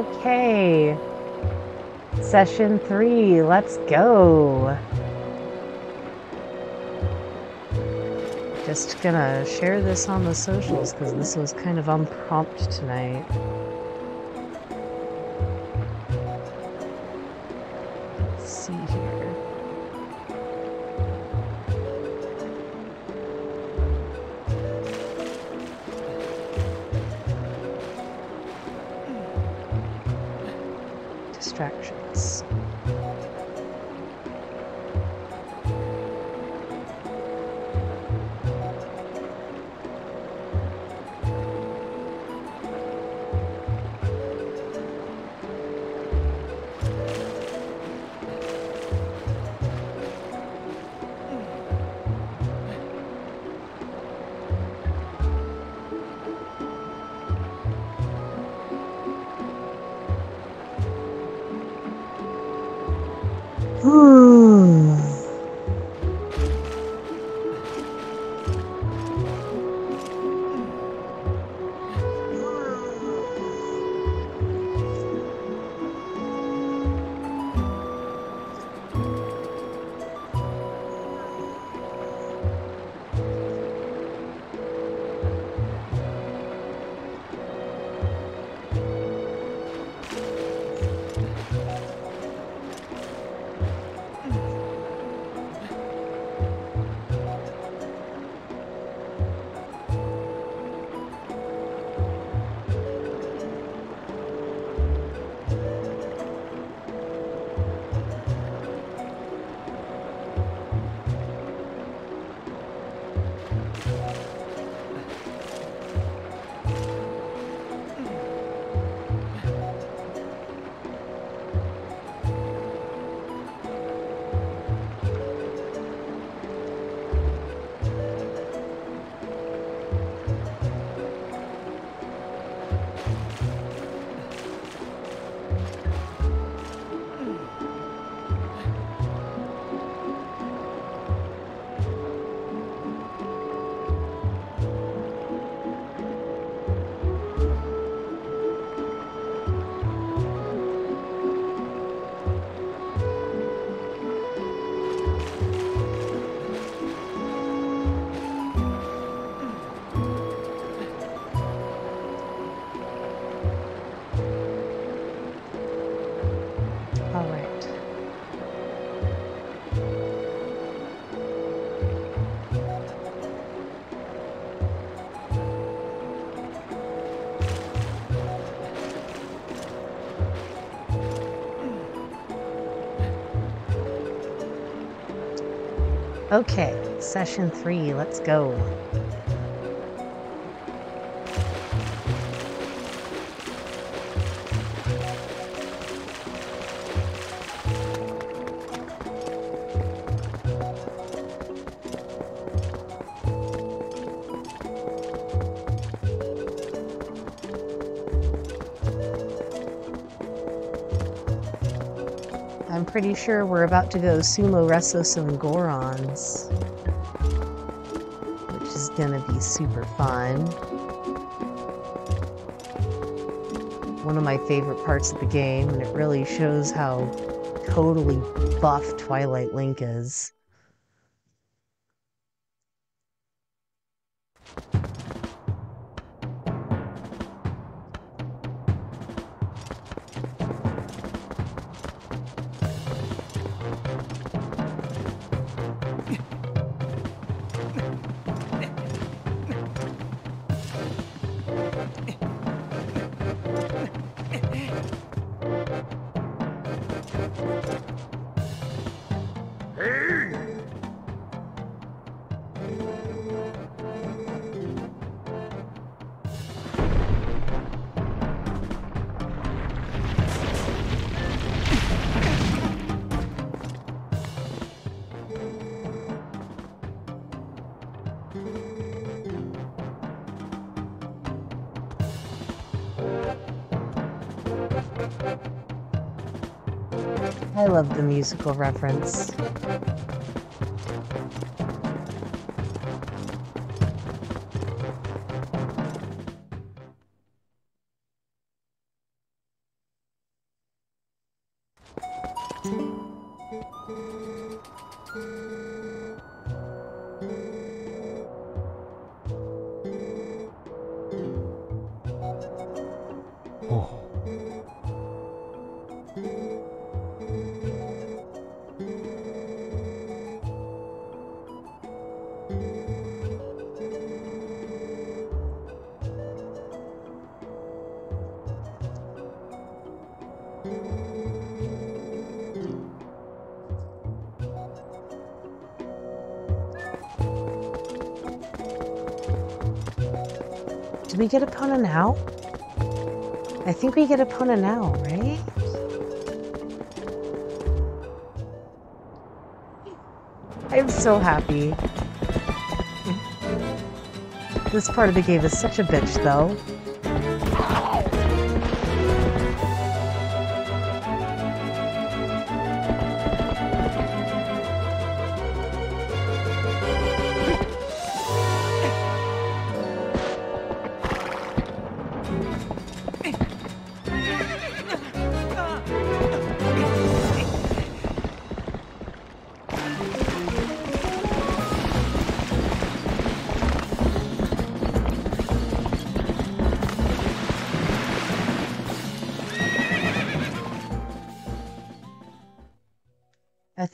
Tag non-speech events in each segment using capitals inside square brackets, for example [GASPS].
Okay. Session three, let's go. Just gonna share this on the socials because this was kind of unprompted tonight. Okay, session three, let's go. Pretty sure we're about to go sumo wrestle some Gorons, which is gonna be super fun. One of my favorite parts of the game, and it really shows how totally buff Twilight Link is. Musical reference. Epona now? I think we get a Epona now, right? I'm so happy. This part of the game is such a bitch, though.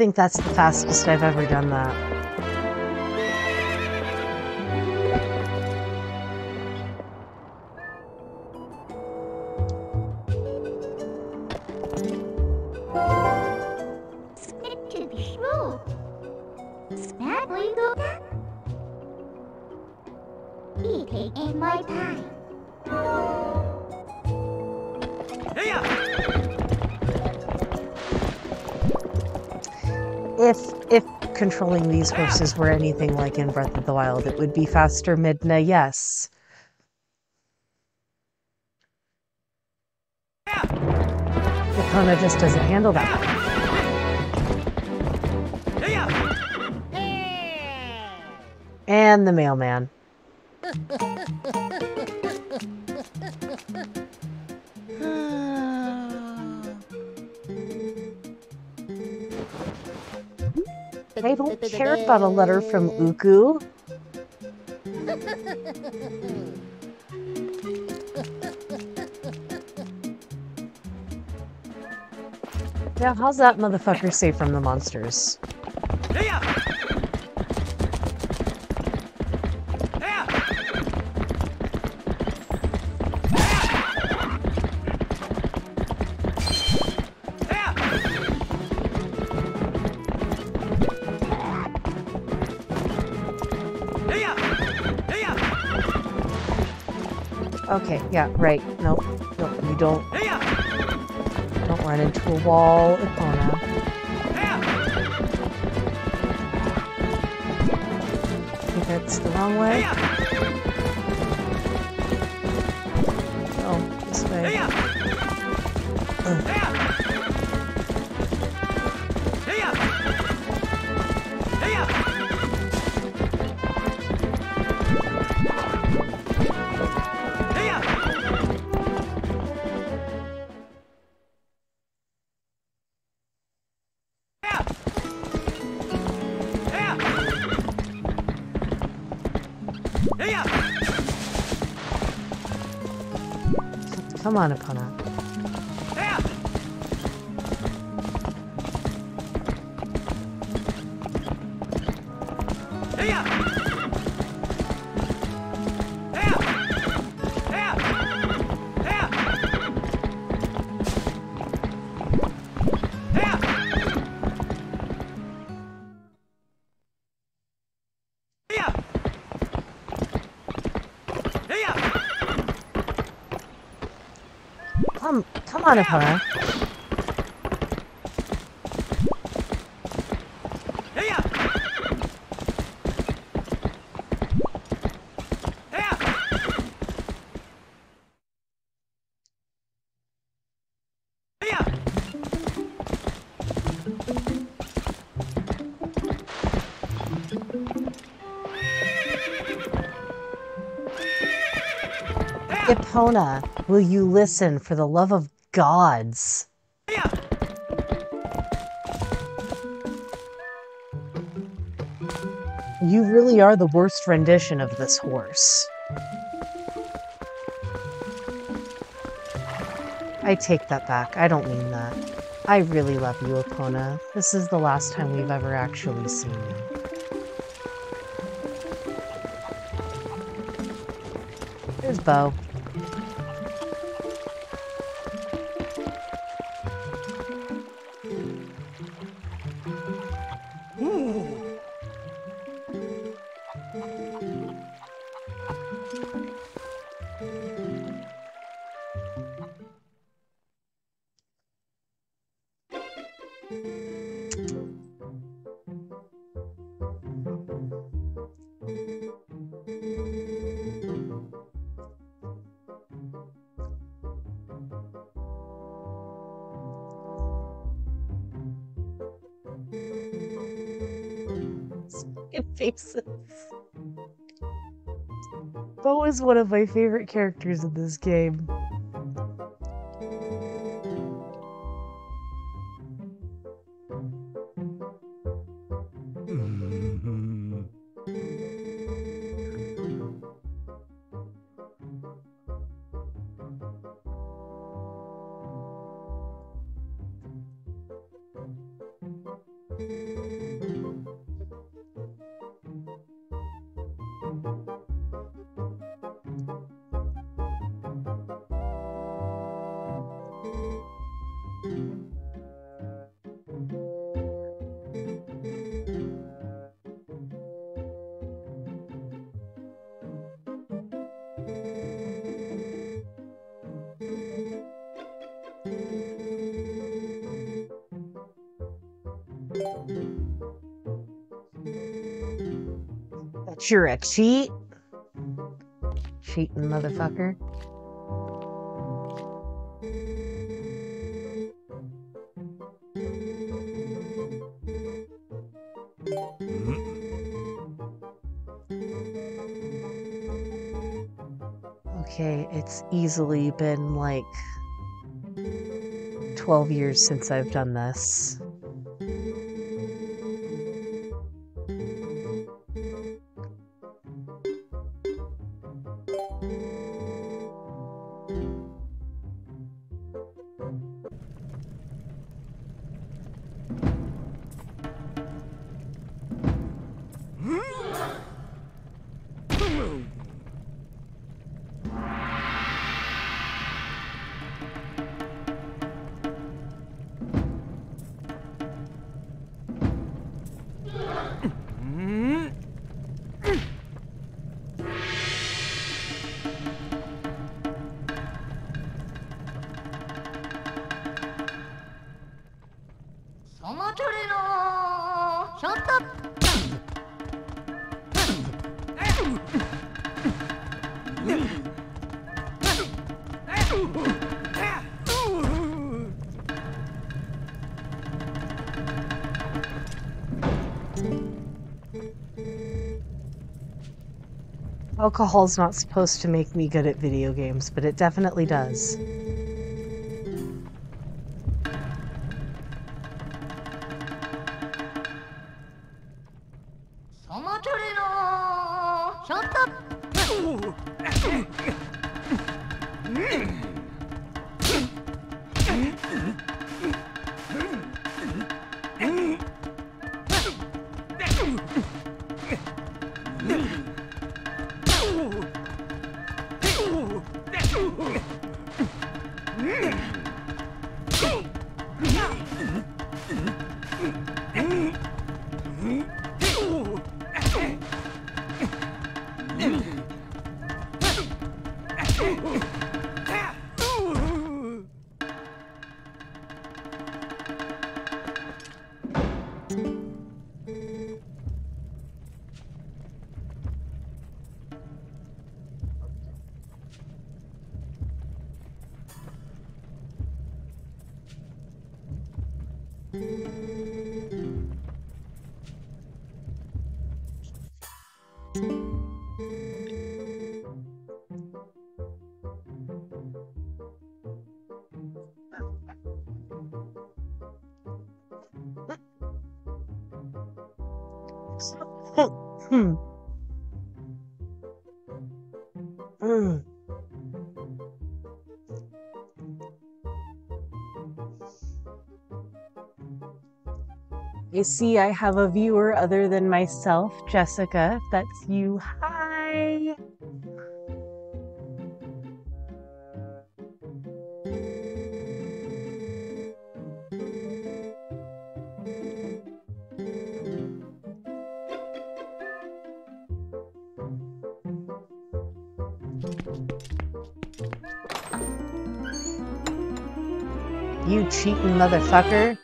Think that's the fastest I've ever done that. Controlling these horses were anything like in Breath of the Wild, it would be faster Midna, yes. Epona just doesn't handle that. And the mailman. [LAUGHS] I don't care about a letter from Ooccoo. Yeah, how's that motherfucker safe from the monsters? Okay, yeah, right. Nope, nope, you don't. Don't run into a wall, Epona. I think that's the wrong way. Oh, this way. Ugh. Come on, Epona. Come, come on, Epona. Epona, will you listen for the love of gods. Yeah. You really are the worst rendition of this horse. I take that back. I don't mean that. I really love you, Epona. This is the last time we've ever actually seen you. There's Bo. Is one of my favorite characters in this game. You're a cheat? Cheating motherfucker. Okay, it's easily been like 12 years since I've done this. Alcohol's not supposed to make me good at video games, but it definitely does. You see, I have a viewer other than myself, Jessica. That's you. Hi. You cheating motherfucker.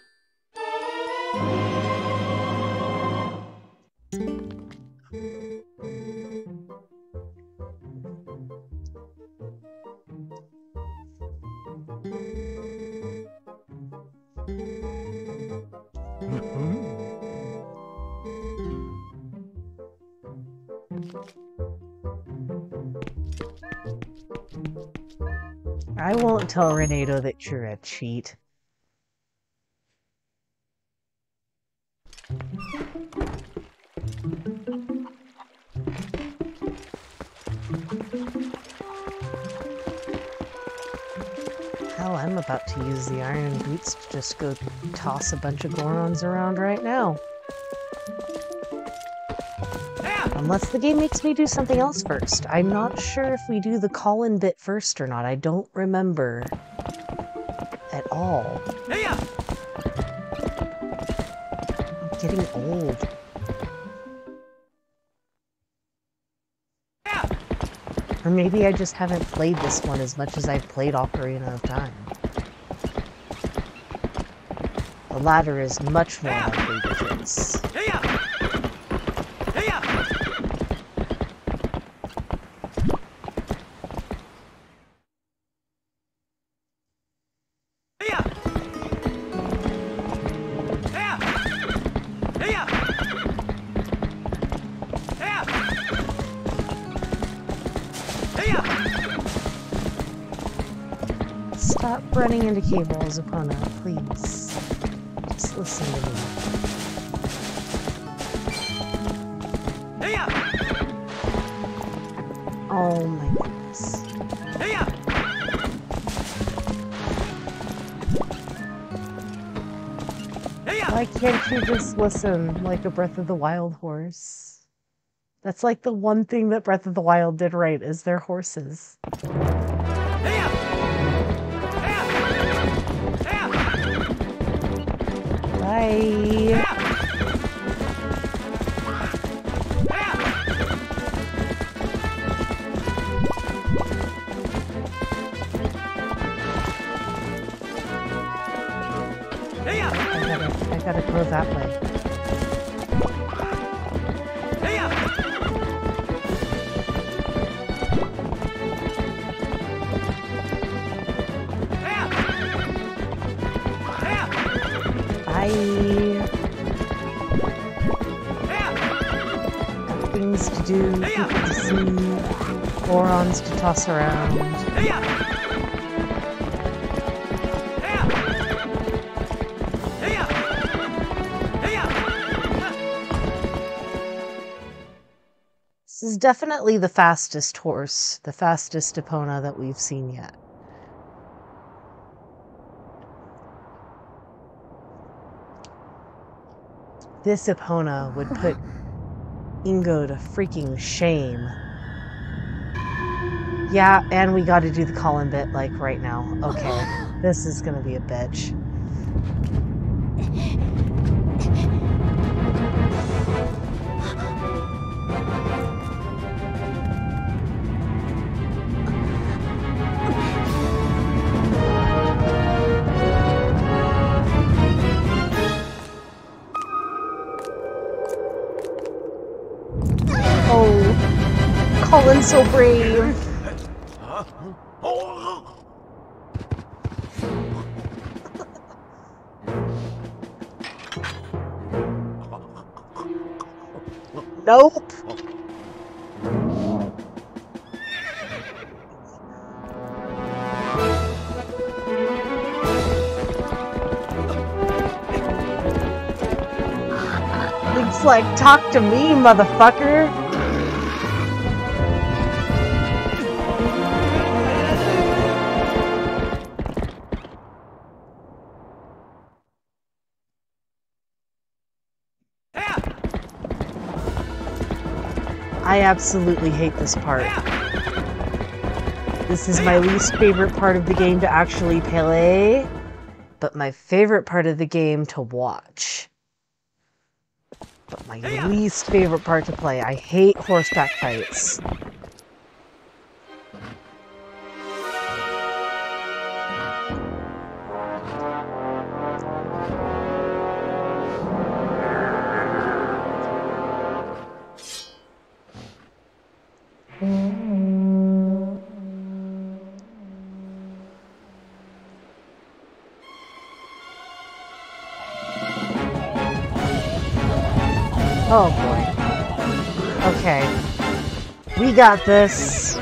Tell Renado that you're a cheat. Hell, I'm about to use the iron boots to just go toss a bunch of Gorons around right now. Unless the game makes me do something else first. I'm not sure if we do the Colin bit first or not. I don't remember at all. Uh. I'm getting old. Or maybe I just haven't played this one as much as I've played Ocarina of Time. The latter is much more likely the case. Running into cables, Epona, please. Just listen to me. Oh my goodness. Why can't you just listen like a Breath of the Wild horse? That's like the one thing that Breath of the Wild did right is their horses. I gotta, I gotta go that way. Toss around. This is definitely the fastest horse, the fastest Epona that we've seen yet. This Epona would put [LAUGHS] Ingo to freaking shame. Yeah, and we gotta do the Colin bit, like, right now. Okay, [GASPS] this is gonna be a bitch. Oh, Colin's so brave. Nope. He's like, talk to me, motherfucker. I absolutely hate this part. This is my least favorite part of the game to actually play, but my favorite part of the game to watch. But my least favorite part to play. I hate horseback fights. Oh boy. Okay. We got this.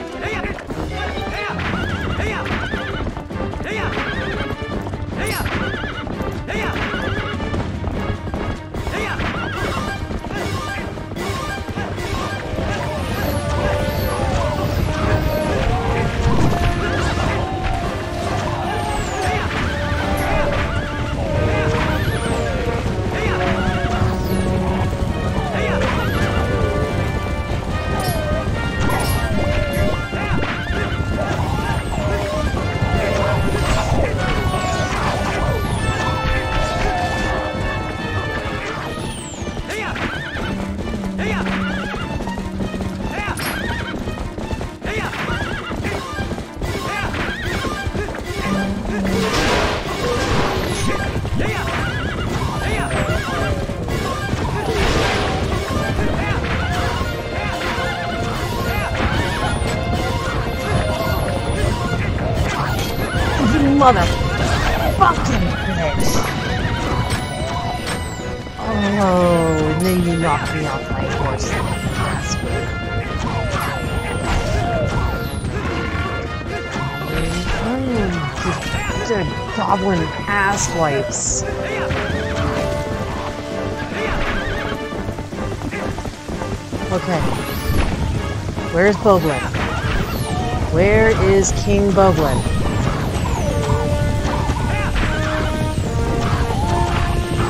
Where is King Bulblin?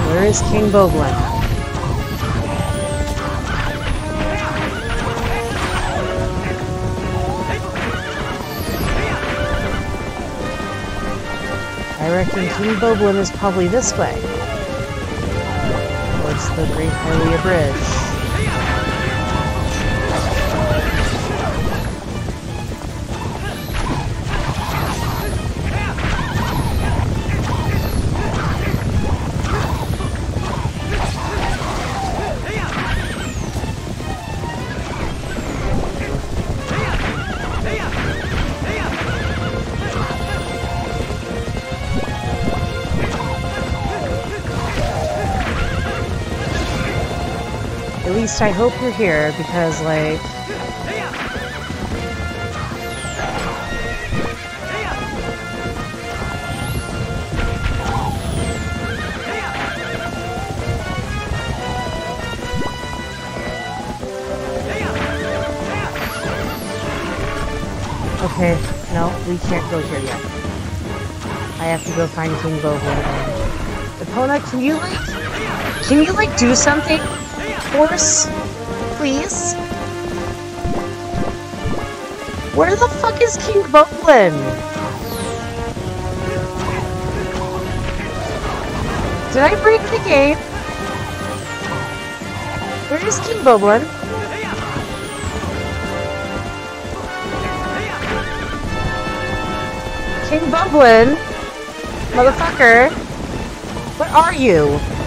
Where is King Bulblin? I reckon King Bulblin is probably this way. Towards the Great Hylia Bridge. I hope you're here because, like... Okay, no, we can't go here yet. I have to go find King Bulblin. Epona, can you, like... Can you, like, do something? Horse, please? Where the fuck is King Bulblin? Did I break the game? Where is King Bulblin? King Bulblin? Motherfucker? What are you?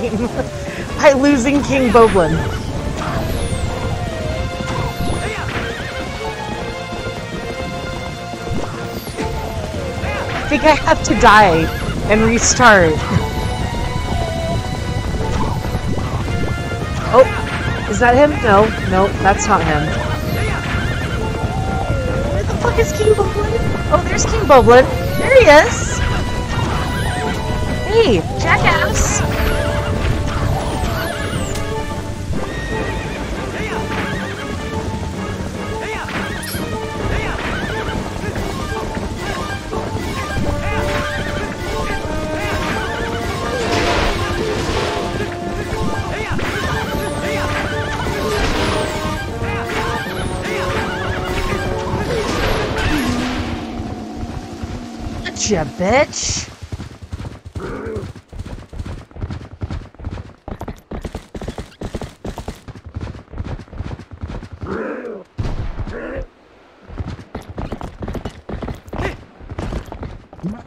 Game [LAUGHS] by losing King Bulblin. I think I have to die and restart. Oh, is that him? No, no, that's not him. Where the fuck is King Bulblin? Oh, there's King Bulblin. There he is. Hey, jackass. Gotcha, bitch.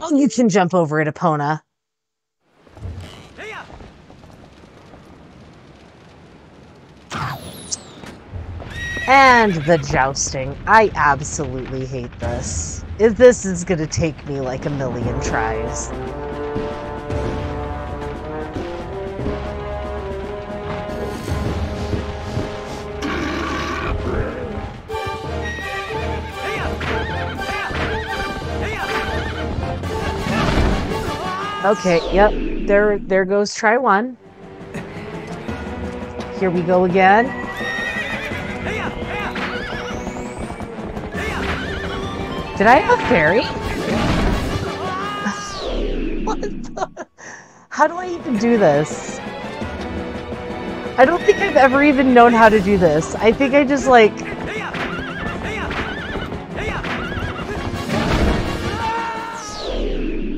Oh, you can jump over it, Epona. And the jousting. I absolutely hate this. If this is gonna take me like a million tries. Okay, yep. There there goes try one. Here we go again. Did I have a fairy? [LAUGHS] what the? How do I even do this? I don't think I've ever even known how to do this. I think I just like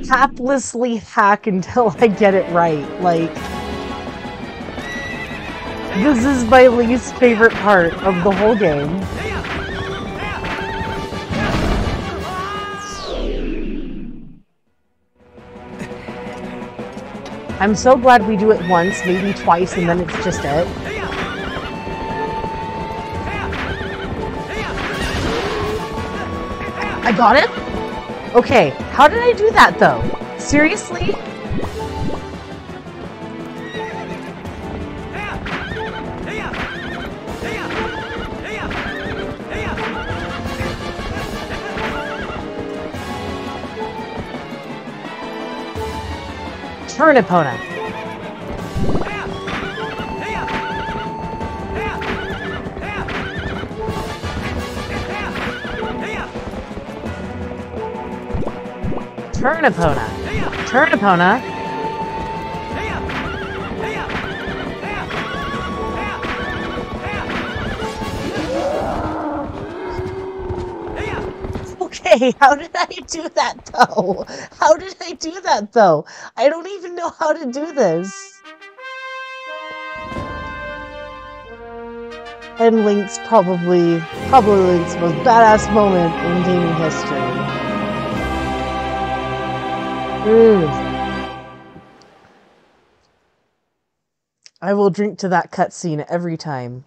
haplessly hack until I get it right. Like this is my least favorite part of the whole game. I'm so glad we do it once, maybe twice, and then it's just it. I got it? Okay, how did I do that though? Seriously? Turn opponent. Turn opponent. Okay, how did I do that though? How did I do that though? I don't even know how to do this. And Link's probably, probably Link's most badass moment in gaming history. Ugh. I will drink to that cutscene every time.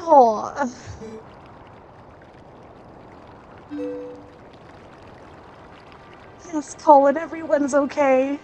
Aw. Yes, Colin, everyone's okay.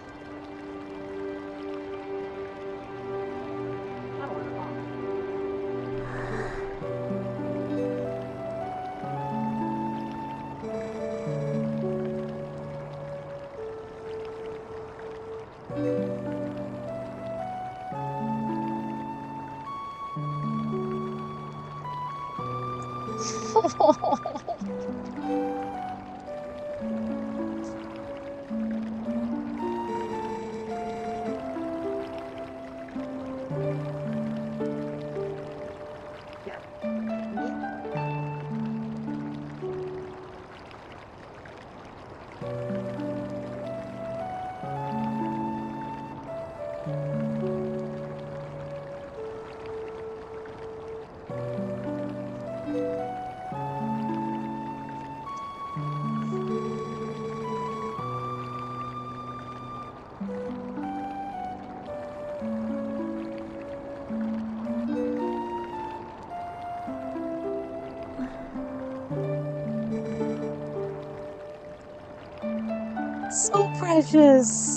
So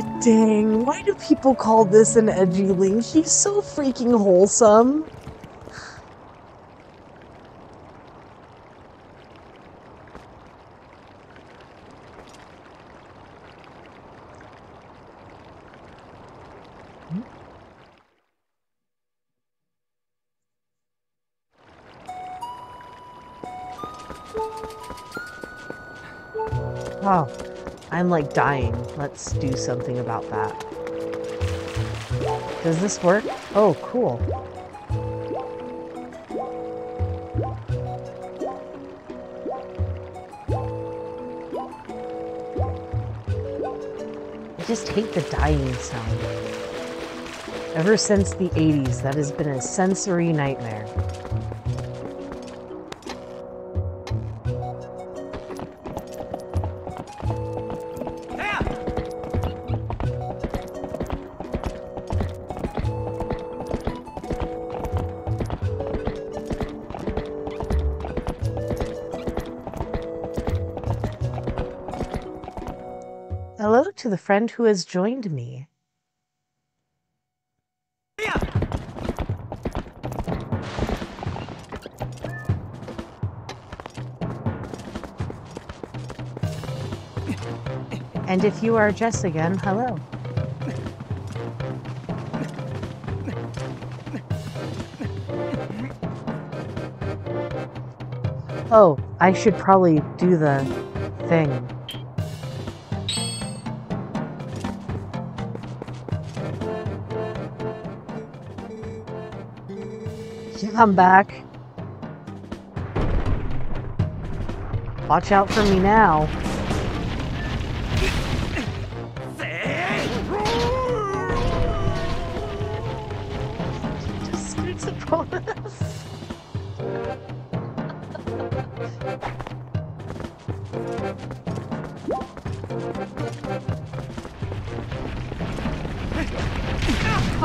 Dang. Why do people call this an edgy link? He's so freaking wholesome. Like dying. Let's do something about that. Does this work? Oh, cool. I just hate the dying sound. Ever since the 80s, that has been a sensory nightmare. To the friend who has joined me. And if you are Jess again, hello. Oh, I should probably do the thing. I'm back. Watch out for me now. [LAUGHS]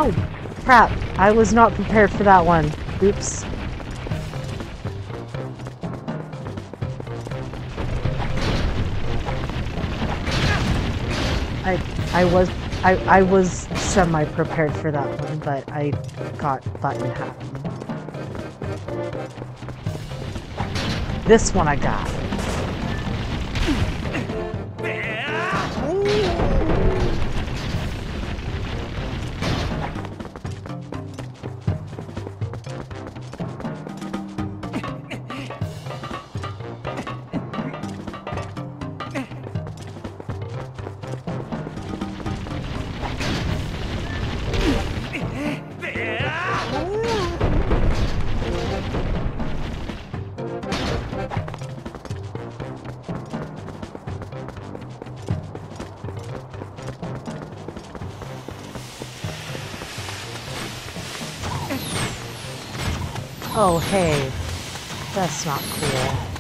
Oh, crap. I was not prepared for that one. Oops. I I was I I was semi prepared for that one, but I got button half. This one I got. Oh, hey. That's not cool.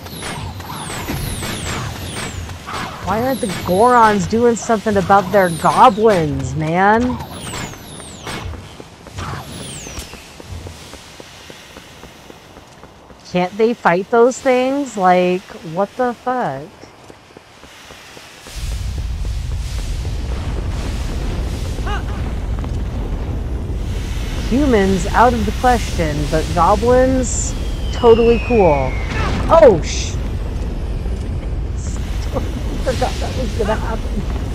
Why aren't the Gorons doing something about their goblins, man? Can't they fight those things? Like, what the fuck? Humans out of the question, but goblins totally cool. Oh sh! [LAUGHS] Forgot that was gonna happen.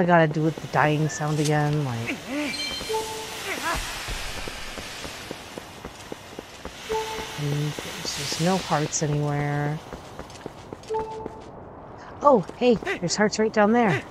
I gotta do with the dying sound again, like... Hmm, there's no hearts anywhere. Oh, hey, there's hearts right down there.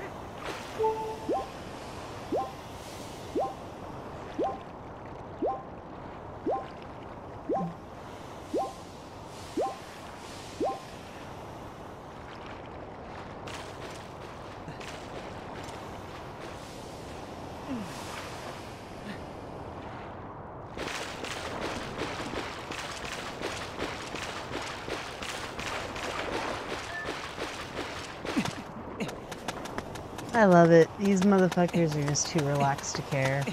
I love it. These motherfuckers are just too relaxed to care.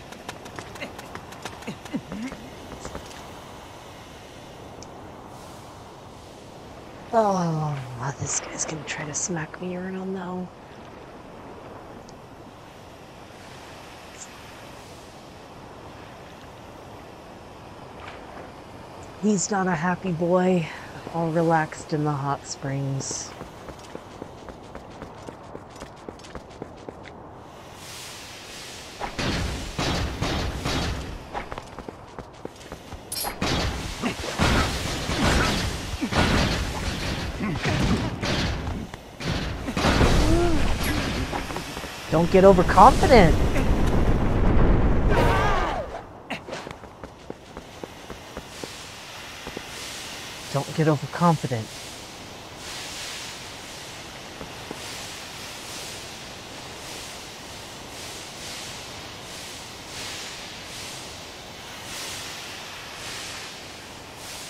Oh, oh this guy's gonna try to smack me around though. He's not a happy boy, all relaxed in the hot springs. Don't get overconfident. Don't get overconfident.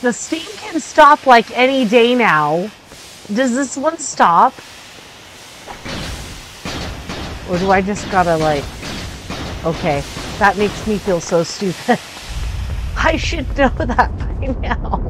The steam can stop like any day now. Does this one stop? Or do I just gotta like... Okay, that makes me feel so stupid. [LAUGHS] I should know that by now.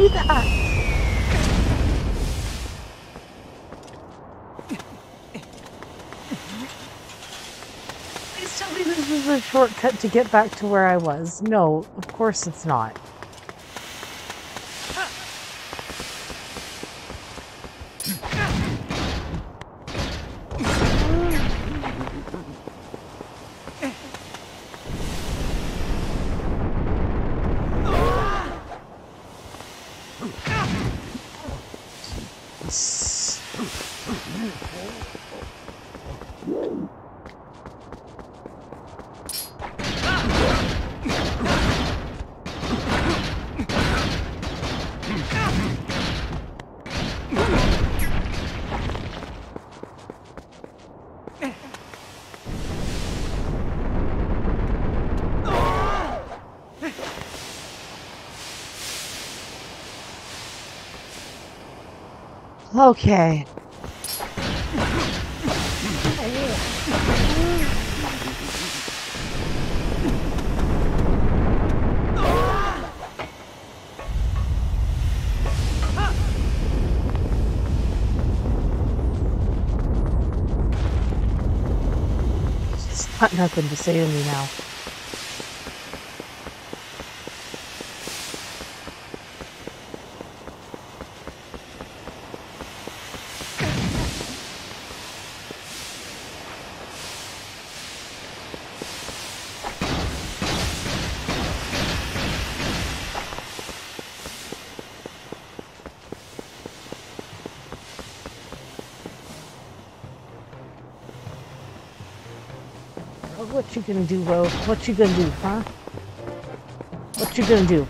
Do that? Please tell me this is a shortcut to get back to where I was. No, of course it's not. Okay. It's got nothing to say to me now. You gonna do, Ro? What you gonna do, huh? What you gonna do?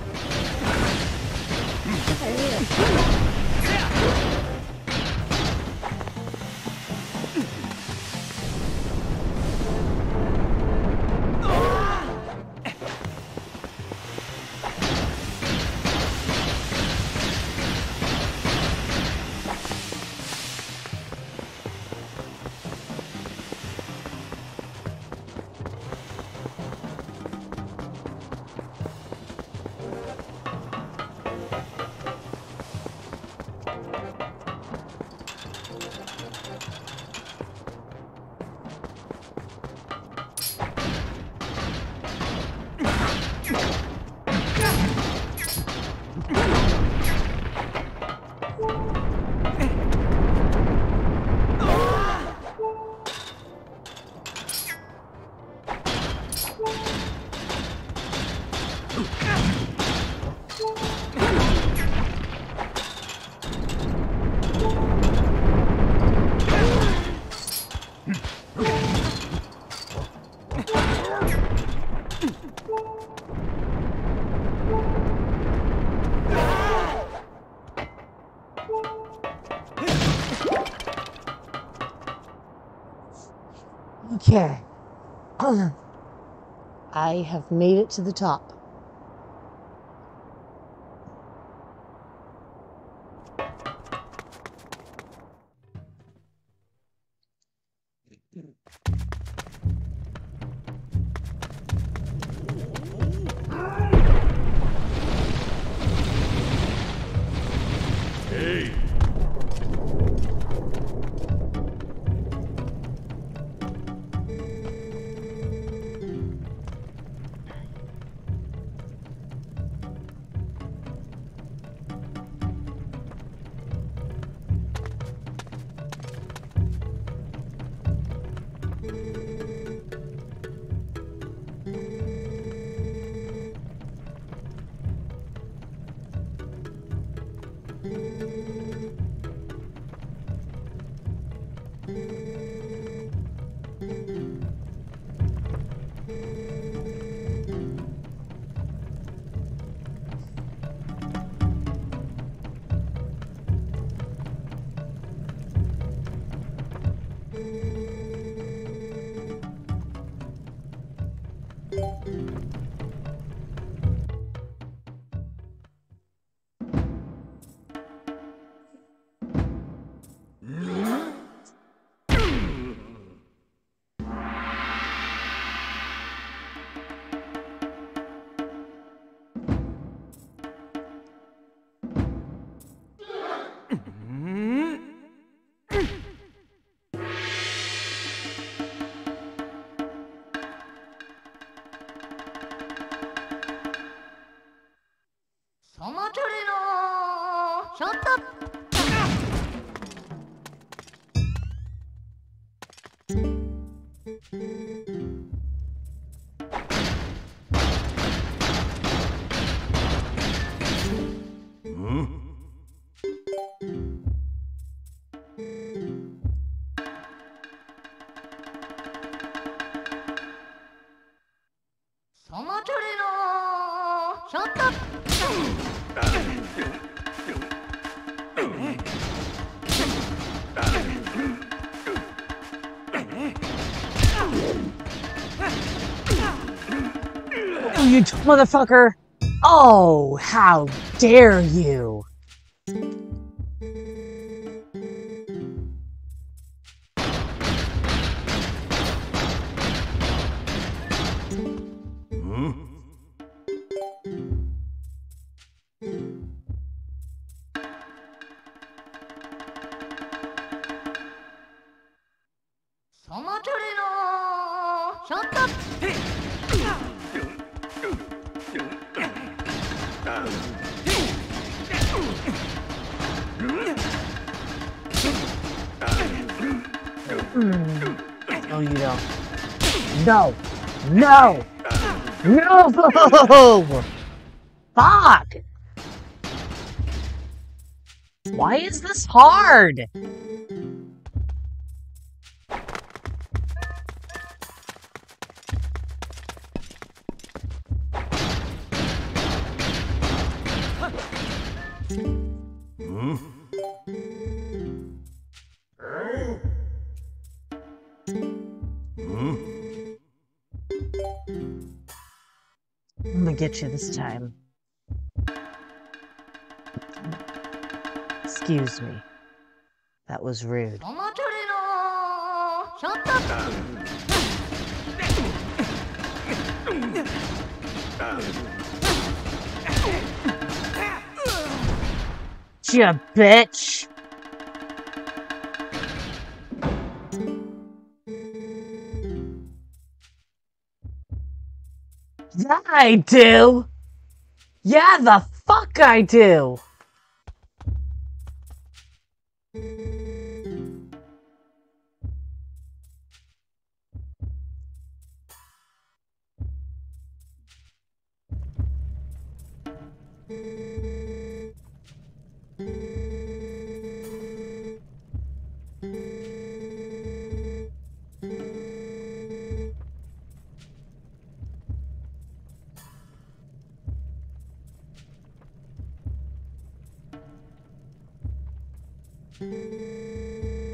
I have made it to the top. Hey, motherfucker! Oh, how dare you! No! No! Fuck! Why is this hard? I'm gonna get you this time. Excuse me. That was rude. Shut up! You bitch! I do! Yeah, the fuck I do!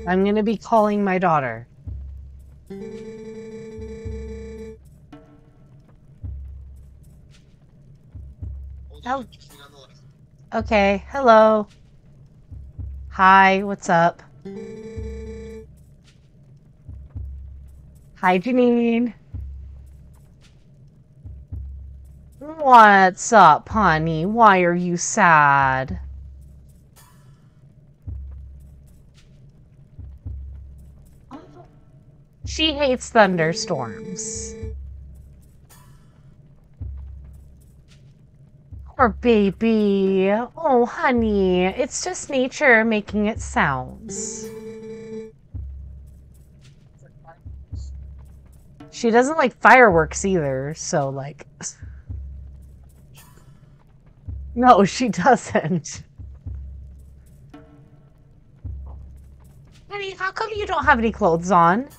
I'm gonna be calling my daughter. Oh. Okay, hello. Hi, what's up? Hi, Janine. What's up, honey? Why are you sad? She hates thunderstorms. Poor baby. Oh, honey. It's just nature making its sounds. She doesn't like fireworks either, so, like. [LAUGHS] No, she doesn't. Honey, how come you don't have any clothes on?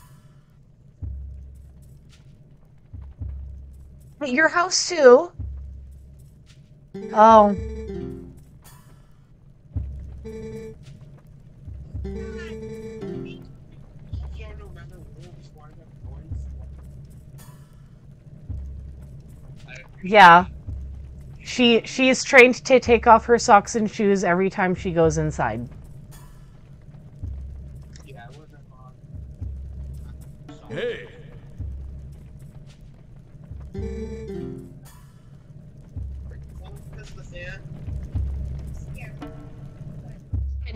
At your house too? Oh. Yeah. She she is trained to take off her socks and shoes every time she goes inside.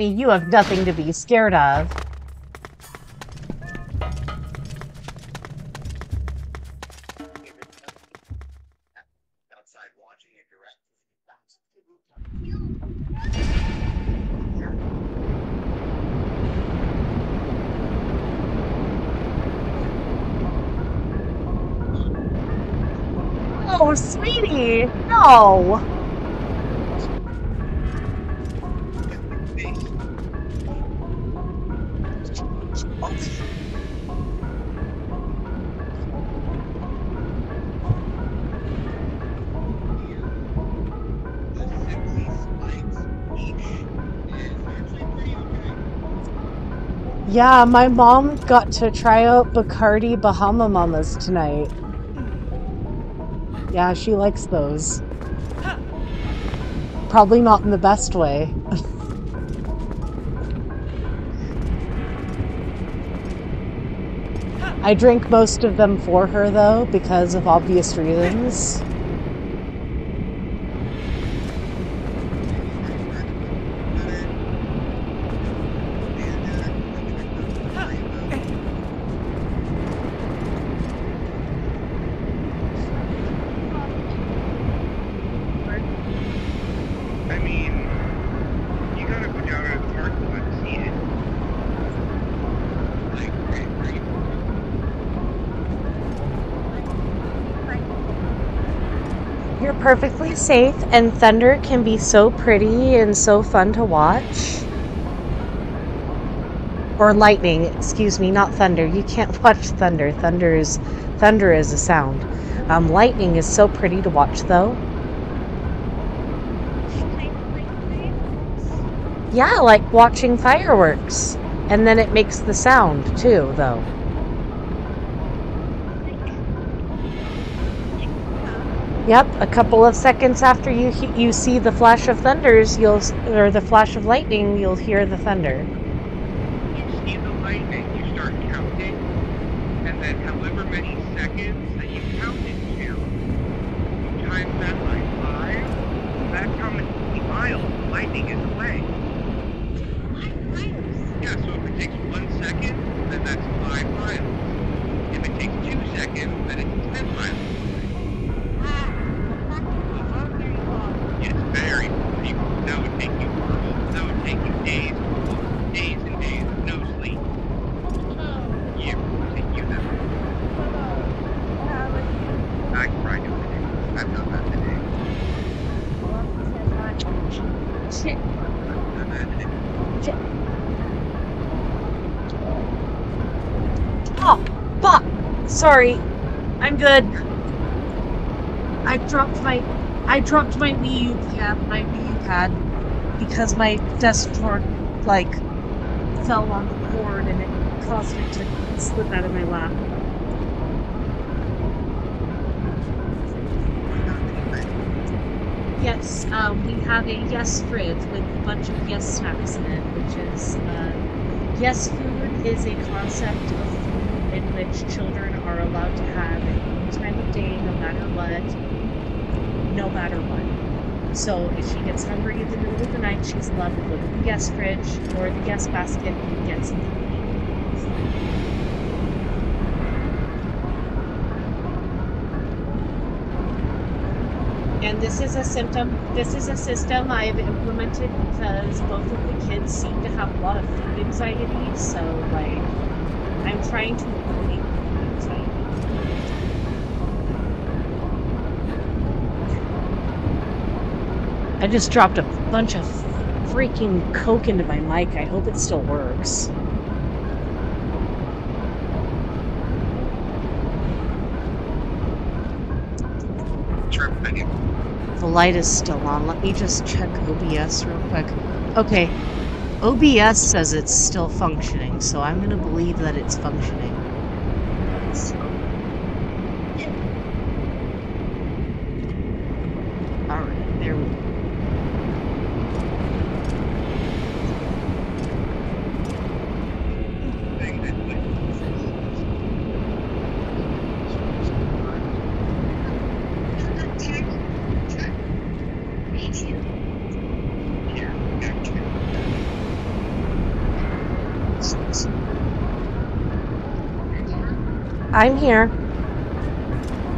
Honey, you have nothing to be scared of. Oh, sweetie! No! Yeah, my mom got to try out Bacardi Bahama Mamas tonight. Yeah, she likes those. Probably not in the best way. [LAUGHS] I drink most of them for her though, because of obvious reasons. I mean, you gotta go down to the parking lot to see it. Like, right, right. You're perfectly safe, and Thunder can be so pretty and so fun to watch. Or lightning, excuse me, not thunder. You can't [LAUGHS] watch thunder. Thunder is thunder is a sound. Um, lightning is so pretty to watch, though. Yeah, like watching fireworks, and then it makes the sound too, though. Yep, a couple of seconds after you you see the flash of thunders, you'll or the flash of lightning, you'll hear the thunder. You see the lightning, you start counting, and then however many seconds that you counted to, you times that by five, that's how many miles lightning is away. Yeah, so if it takes one second, then that's five miles. If it takes two seconds, then it's ten miles away. It's very deep. That would take you that would take you days, days and days of no sleep. Yeah, it would take you that long. I can probably do it today. I've done that today. Shit. I've done that today. Oh, fuck! Sorry, I'm good. I dropped my, I dropped my Wii U pad, my Wii U pad, because my desk drawer, like, fell on the cord and it caused it to slip out of my lap. Yes, um, we have a yes fridge with a bunch of yes snacks in it, which is, uh, yes food is a concept of food in which children are allowed to have any time of day, no matter what, no matter what. So if she gets hungry in the middle of the night, she's allowed to go to the guest fridge or the guest basket and get something to eat. And this is a symptom. This is a system I've implemented because both of the kids seem to have a lot of food anxiety. So, like, I'm trying to food anxiety. I just dropped a bunch of freaking coke into my mic. I hope it still works. The light is still on. Let me just check OBS real quick. Okay. OBS says it's still functioning, so I'm going to believe that it's functioning. Alright, there we go. Thing that, like, Yeah, gotcha. I'm here.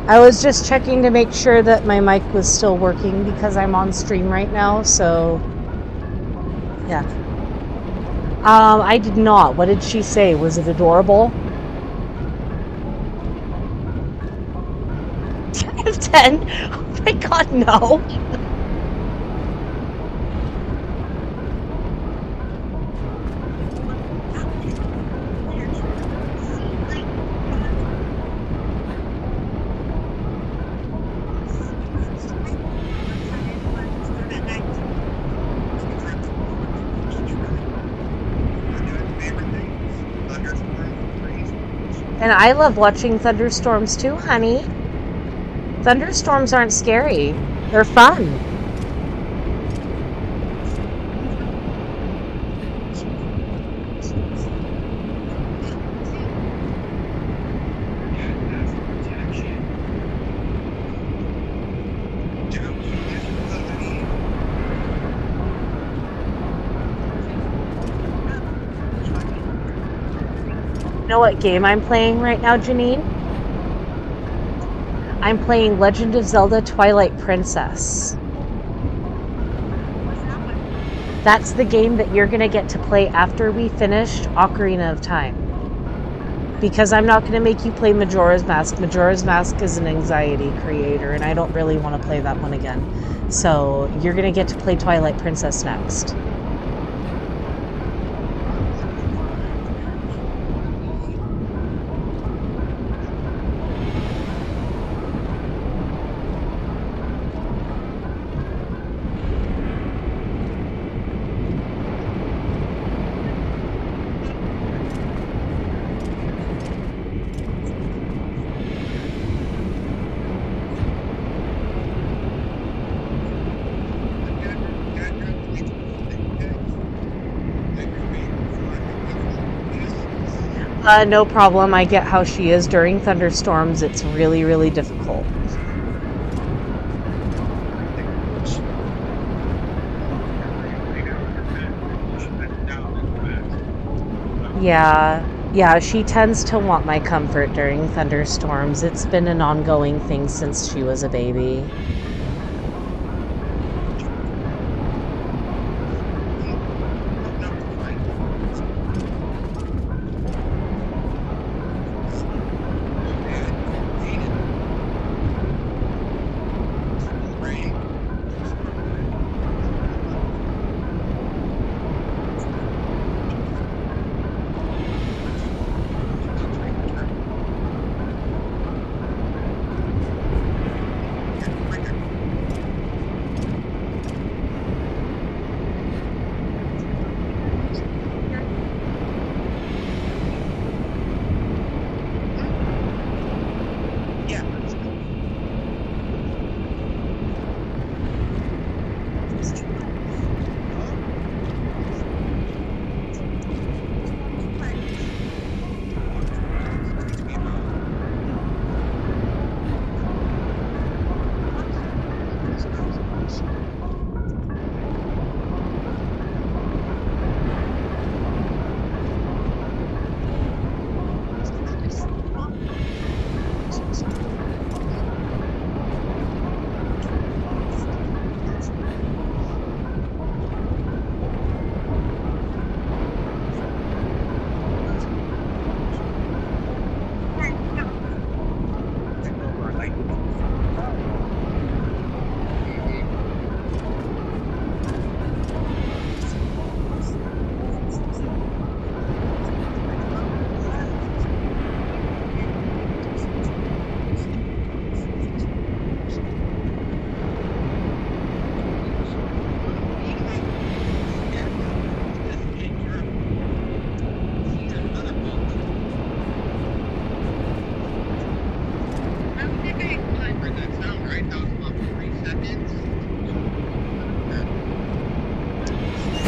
I was just checking to make sure that my mic was still working because I'm on stream right now, so. Yeah. Um, I did not. What did she say? Was it adorable? [LAUGHS] 10 of [LAUGHS] 10? Oh my god, no. I love watching thunderstorms too, honey. Thunderstorms aren't scary. They're fun. Game I'm playing right now, Janine? I'm playing Legend of Zelda Twilight Princess. That's the game that you're going to get to play after we finished Ocarina of Time. Because I'm not going to make you play Majora's Mask. Majora's Mask is an anxiety creator, and I don't really want to play that one again. So you're going to get to play Twilight Princess next. Uh, no problem. I get how she is during thunderstorms. It's really, really difficult. Yeah, yeah, she tends to want my comfort during thunderstorms. It's been an ongoing thing since she was a baby.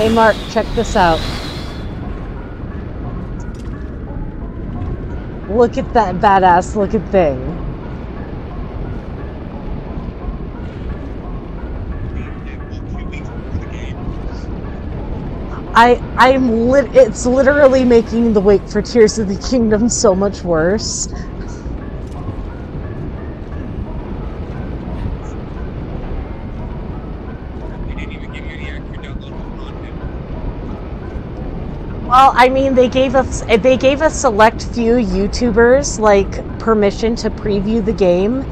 Hey Mark, check this out. Look at that badass looking thing. I I'm lit it's literally making the wait for Tears of the Kingdom so much worse. Well, I mean, they gave us they gave a select few YouTubers like permission to preview the game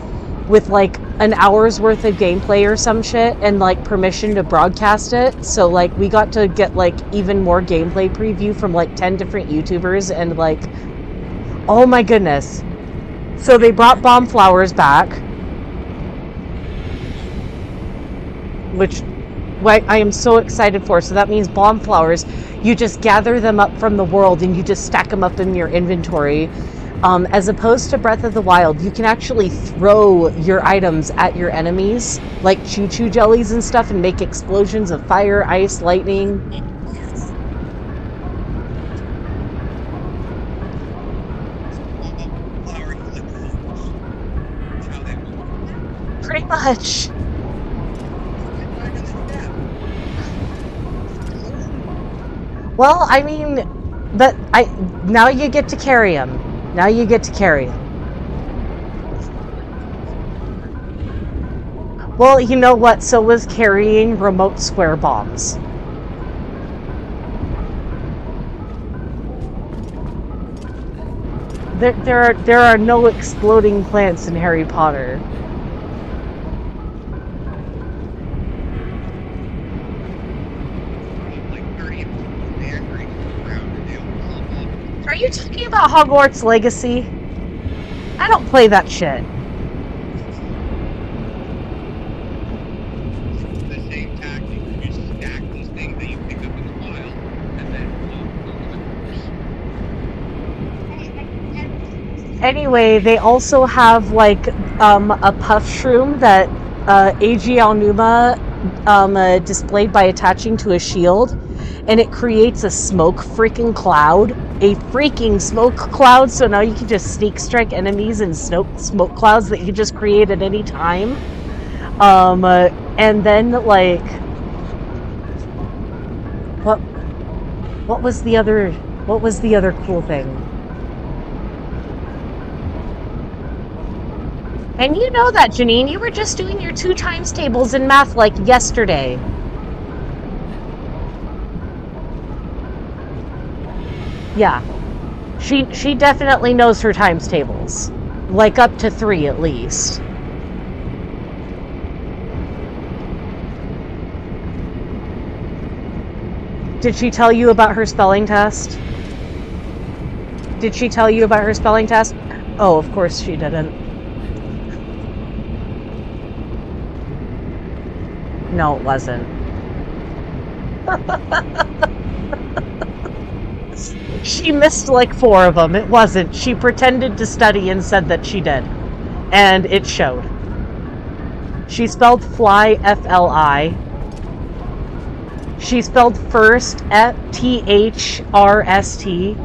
with like an hour's worth of gameplay or some shit and like permission to broadcast it. So like we got to get like even more gameplay preview from like 10 different YouTubers and like oh my goodness. So they brought bomb flowers back which what I am so excited for. So that means bomb flowers. You just gather them up from the world and you just stack them up in your inventory. Um, as opposed to Breath of the Wild, you can actually throw your items at your enemies, like Chuchu jellies and stuff, and make explosions of fire, ice, lightning. Flower flippers. That's how they work. Pretty much. Well, I mean, but I now you get to carry them. Now you get to carry them. Well, you know what? So was carrying remote square bombs. There, there are there are no exploding plants in Harry Potter. Like 30 of them meandering around and they all fall off. Are you talking about Hogwarts Legacy? I don't play that shit. the same tactic. You just stack these things that you pick up in the wild, and then blow over the Anyway, they also have like um, a puff shroom that uh, Eiji Aonuma um, uh, displayed by attaching to a shield, and it creates a smoke freaking cloud. A freaking smoke cloud, so now you can just sneak strike enemies in smoke smoke clouds that you can just create at any time. Um, uh, and then like, what? What was the other? What was the other cool thing? And you know that, Janine. You were just doing your two times tables in math like yesterday. Yeah. She she definitely knows her times tables. Like up to three at least. Did she tell you about her spelling test? Did she tell you about her spelling test? Oh, of course she didn't. No, it wasn't. [LAUGHS] she missed like four of them. It wasn't. She pretended to study and said that she did. And it showed. She spelled fly F L I. She spelled first F T H R S T.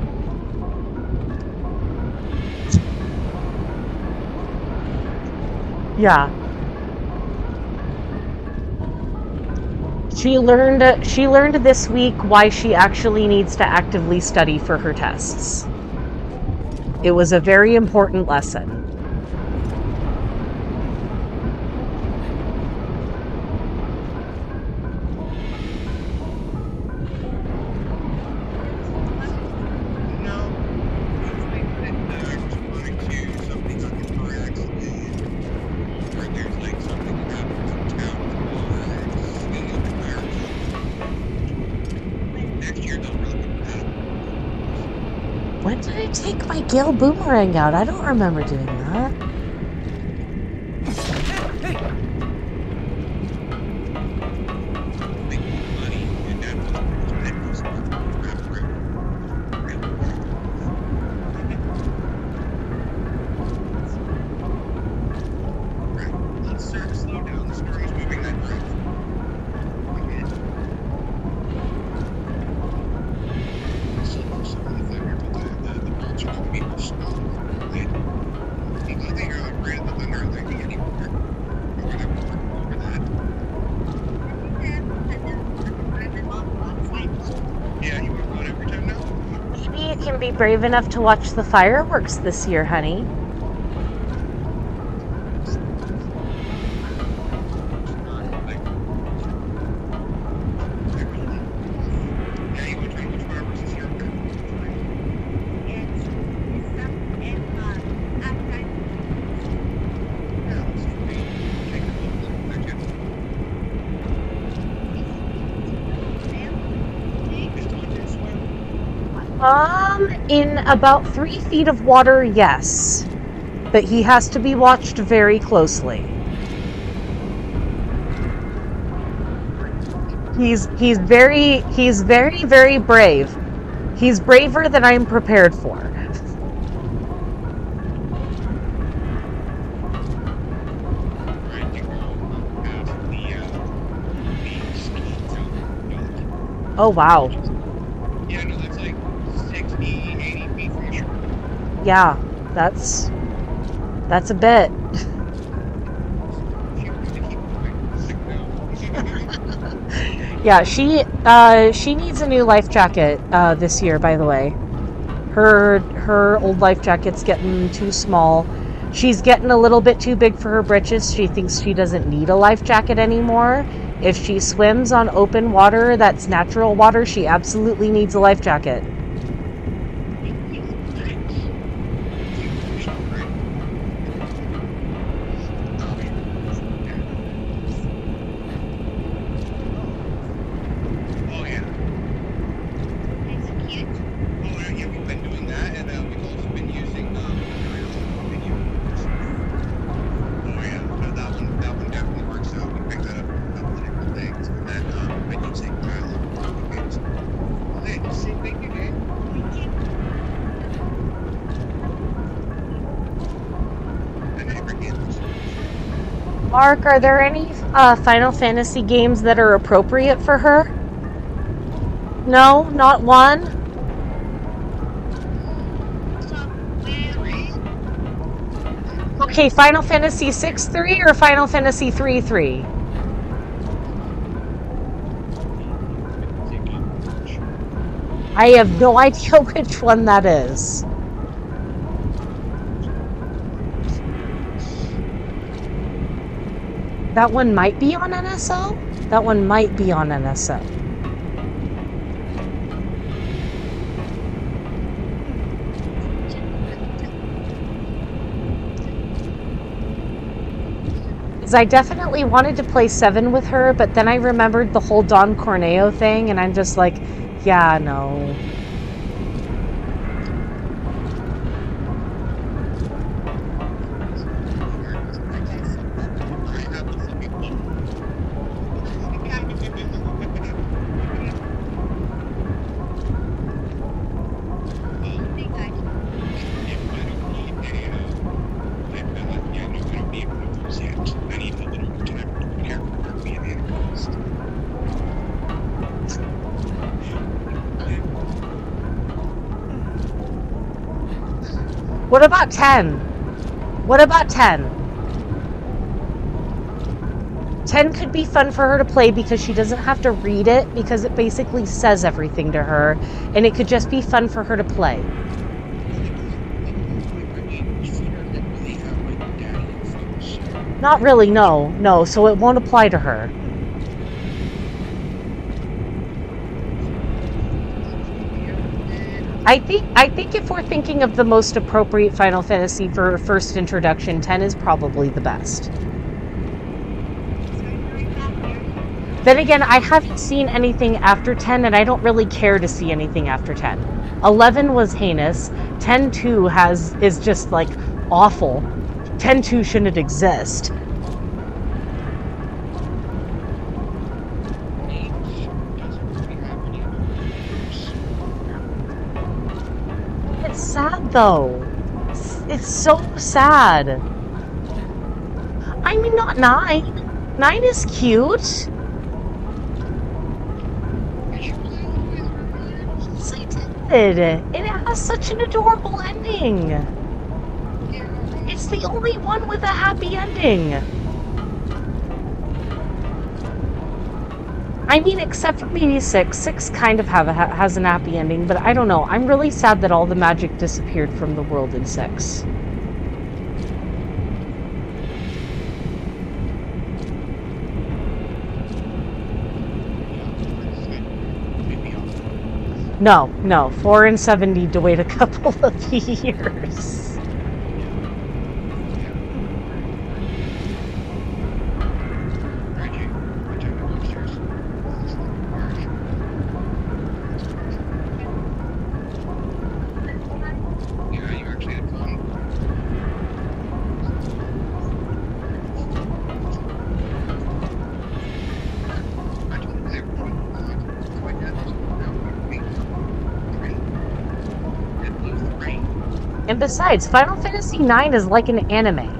Yeah. She learned she learned this week why she actually needs to actively study for her tests. It was a very important lesson. When did I take my Gale boomerang out? I don't remember doing that. Brave enough to watch the fireworks this year, honey. about three feet of water, yes, but he has to be watched very closely. He's he's very he's very very brave. He's braver than I'm prepared for. Oh wow. Yeah, that's that's a bit. [LAUGHS] Yeah, she uh she needs a new life jacket uh this year, by the way. Her her old life jacket's getting too small. She's getting a little bit too big for her britches. She thinks she doesn't need a life jacket anymore. If she swims on open water that's natural water, she absolutely needs a life jacket. Oh yeah. It's cute. Oh yeah, yeah, we've been doing that, and uh, we've also been using um, video. Oh yeah, no, that one that one definitely works out. We picked up a couple different things, and then um, been using uh, games. Hey, say thank you, Dave. And I forget. Mark, are there any uh, Final Fantasy games that are appropriate for her? No, not one. Okay, Final Fantasy 6 3 or Final Fantasy 3 3? I have no idea [LAUGHS] which one that is. That one might be on NSO? That one might be on NSO. Because I definitely wanted to play 7 with her, but then I remembered the whole Don Corneo thing, and I'm just like, yeah, no. What about 10? What about 10? 10 could be fun for her to play because she doesn't have to read it because it basically says everything to her and it could just be fun for her to play. Not really, no. No, so it won't apply to her. I think I think if we're thinking of the most appropriate Final Fantasy for a first introduction, 10 is probably the best. Then again, I haven't seen anything after 10 and I don't really care to see anything after 10. 11 was heinous. 10 2 has is just like awful. 10 2 shouldn't exist. Though. It's, so sad. I mean, not 9. 9 is cute. It has such an adorable ending. It's the only one with a happy ending. I mean, except for maybe six. Six kind of have a, has an happy ending, but I don't know. I'm really sad that all the magic disappeared from the world in six. No, no. Four and seven need to wait a couple [LAUGHS] of years. Yeah, you actually had fun. I told everyone, uh, my dad was now week three. It blew three. And besides, Final Fantasy IX is like an anime.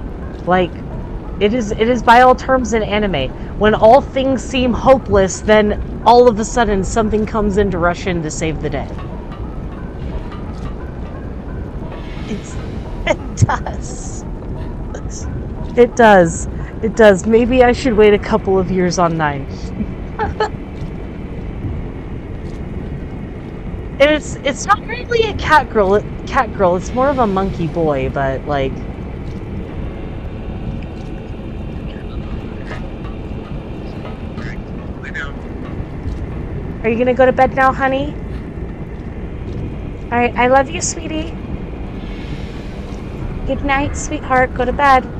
Like, It is it is by all terms an anime. When all things seem hopeless, then all of a sudden something comes in to rush in to save the day. It's [LAUGHS] it does. It does. It does. Maybe I should wait a couple of years on nine. [LAUGHS] it's it's not really a cat girl cat girl, it's more of a monkey boy, but like Are you gonna go to bed now, honey? Alright, I love you, sweetie. Good night, sweetheart. Go to bed.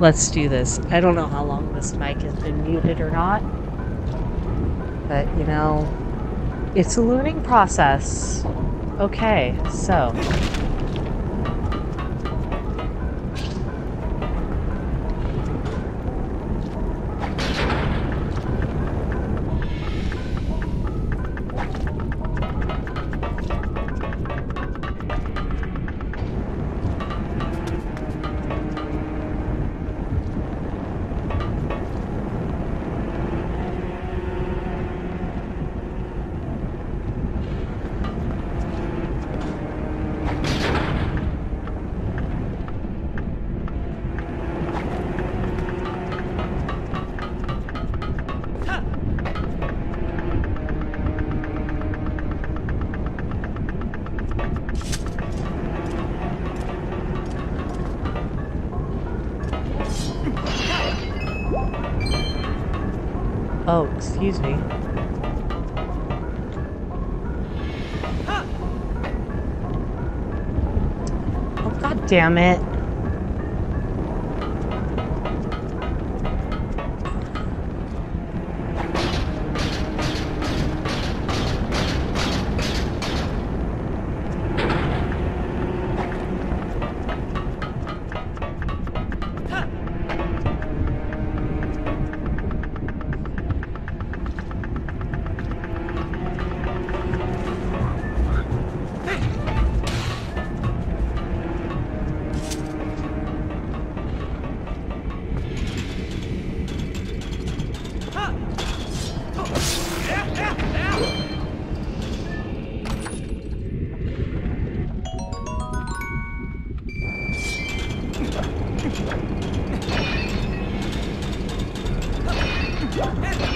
Let's do this. I don't know how long this mic has been muted or not. But, you know, it's a learning process. Okay, so. Damn it. Yeah.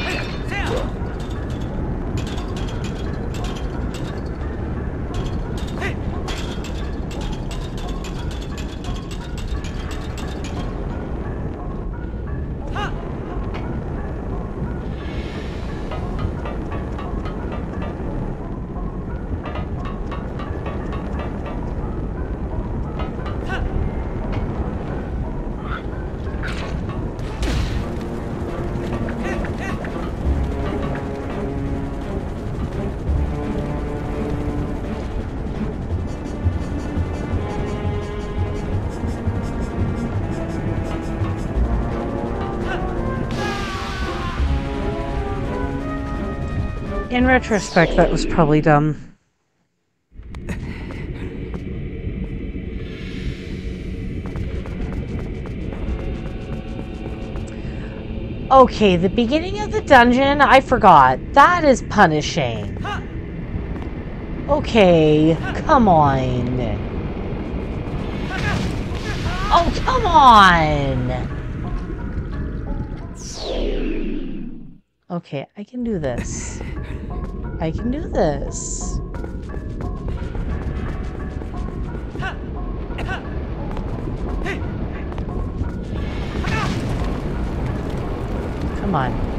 In retrospect, that was probably dumb. Okay, the beginning of the dungeon, I forgot. That is punishing. Okay, come on. Oh, come on! Okay, I can do this. I can do this. Come on.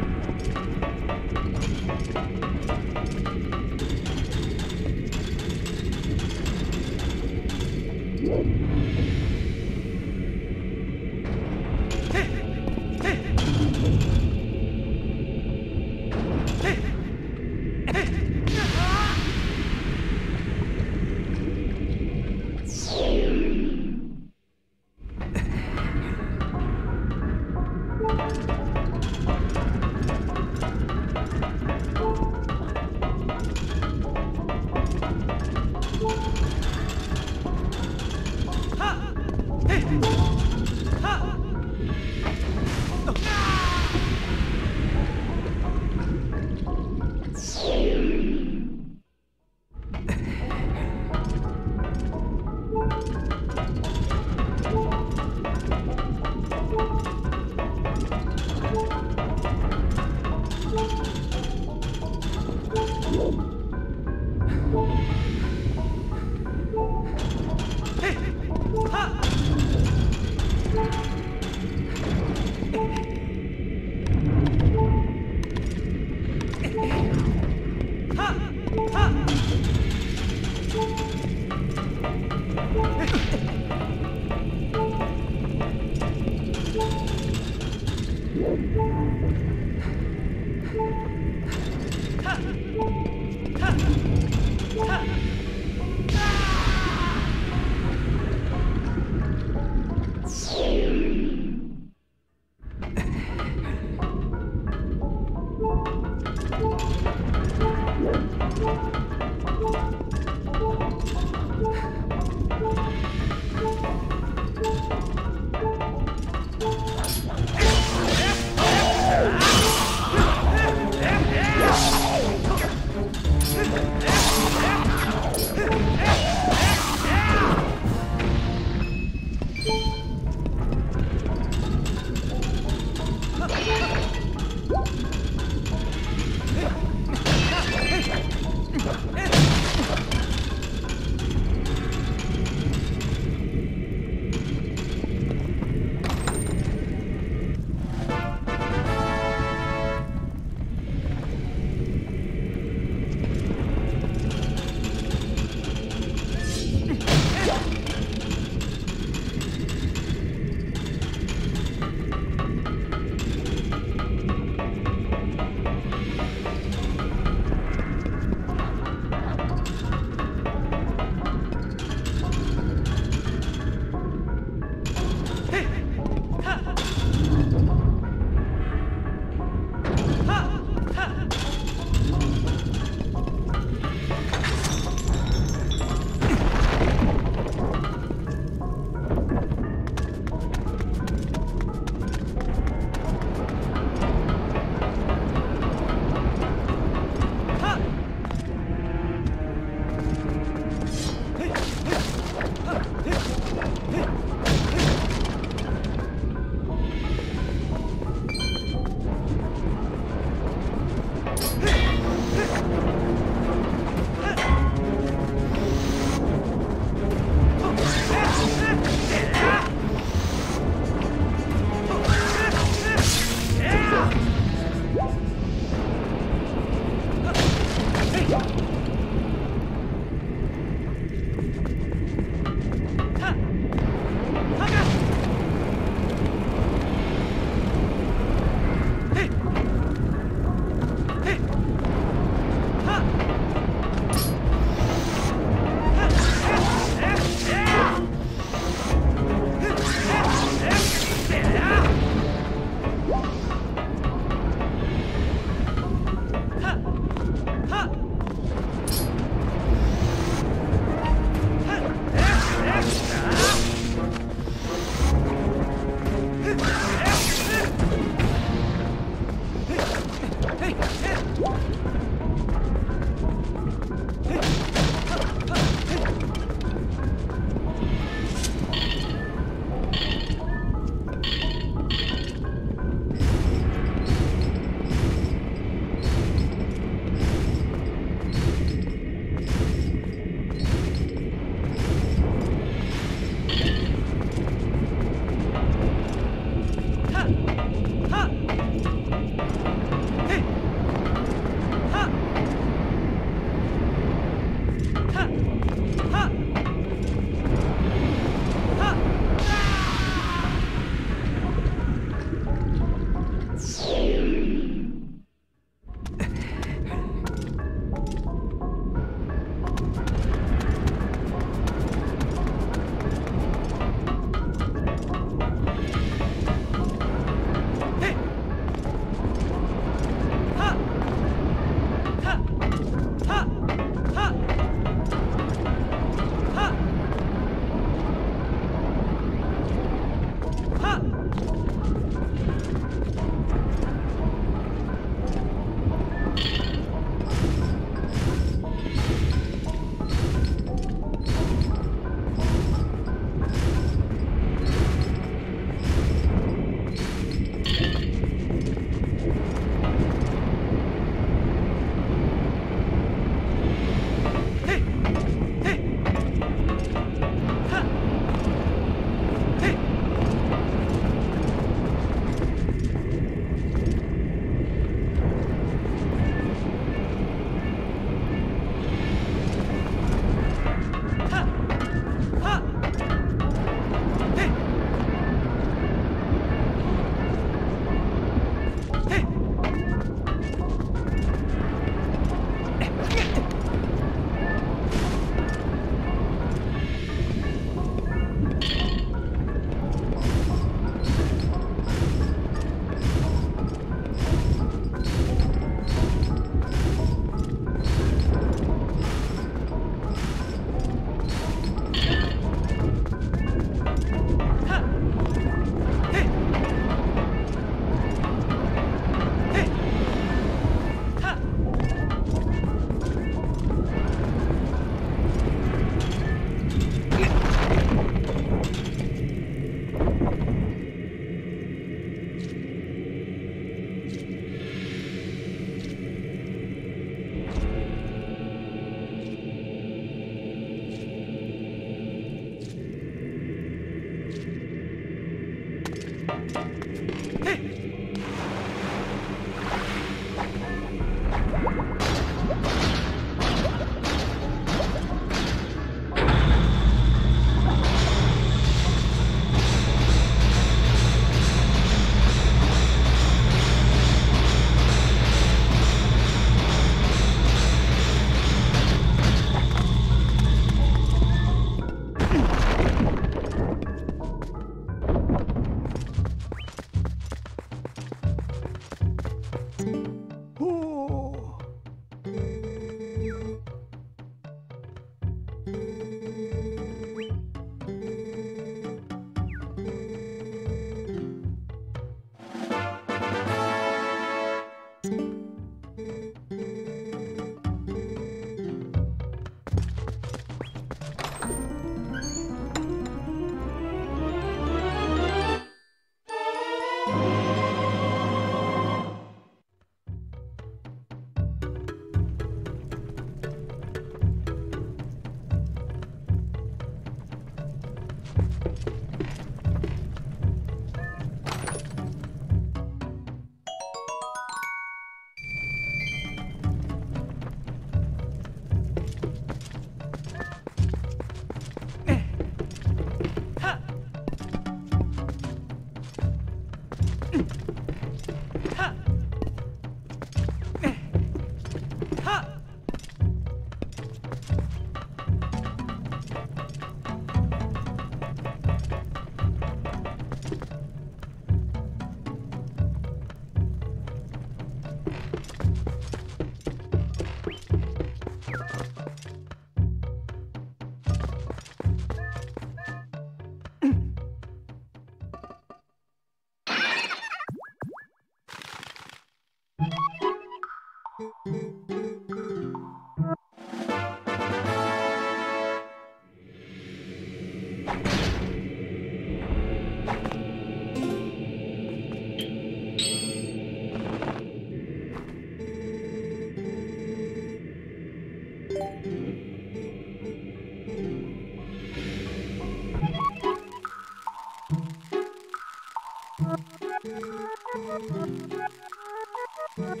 If